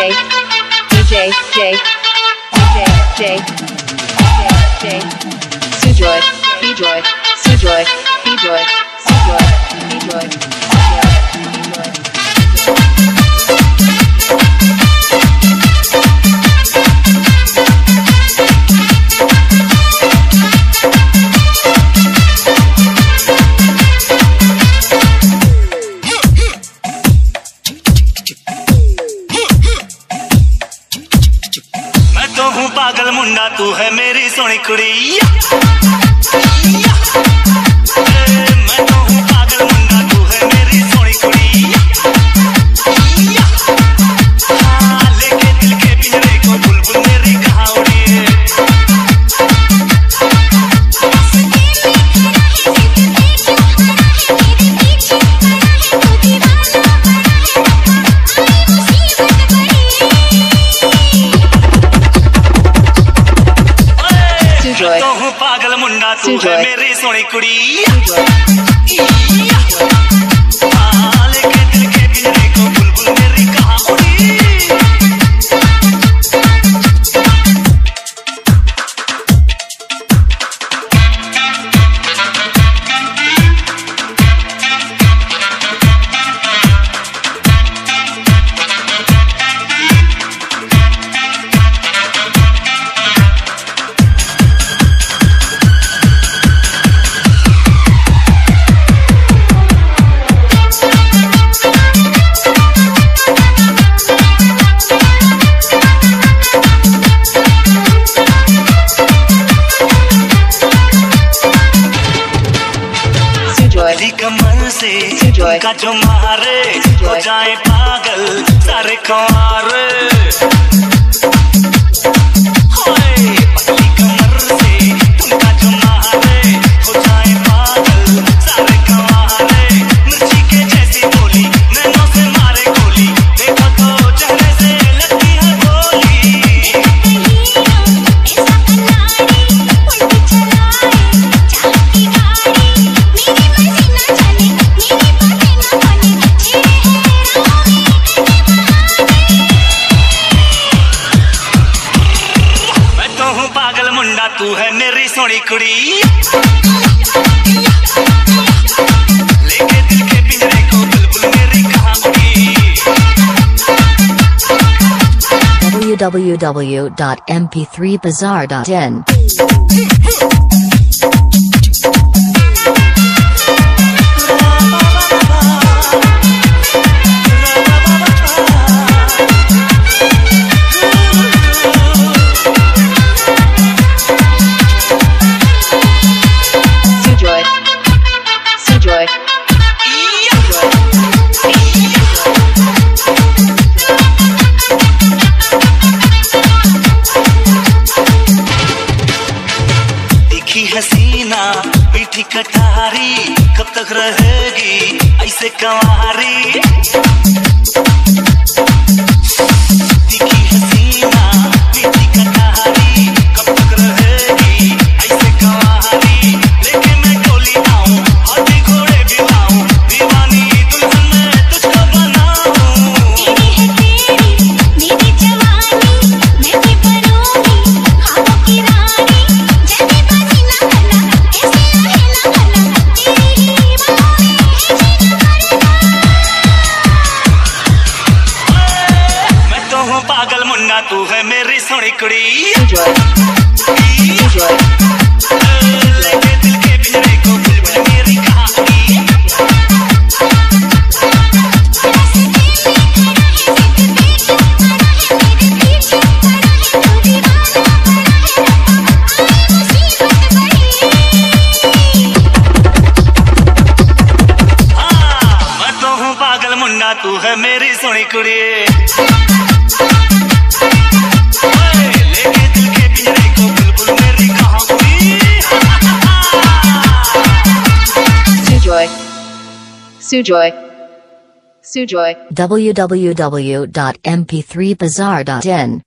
DJ J DJ J DJ J Sujoy Bejoy Sujoy Bejoy Sujoy Bejoy Bejoy मैं तो हूँ पागल मुंडा तू है मेरी सोनी कुड़ी या! या! ए, मैं तो हूँ पागल मुंडा सुजॉय। मेरी सोनी कुड़ी से Sujoy का जो मारे हो जाए पागल सारे कुंवारे मुंडा तू है मेरी सोनी कुड़ी लेके दिल के पिंजरे को बुलबुल मेरी कहाँ उड़ी www.mp3bazaar.in. हसीना मीठी कटारी कब तक रहेगी ऐसे कंवारी? पागल मुन्ना तू है मेरी सोनी कुड़ी। Sujoy Sujoy दिल के पिंजरे को बुलबुल मेरी कहाँ उड़ी हाँ तो हूँ पागल मुन्ना तू है मेरी सोनी कुड़ी। Sujoy Sujoy www.mp3bazaar.in.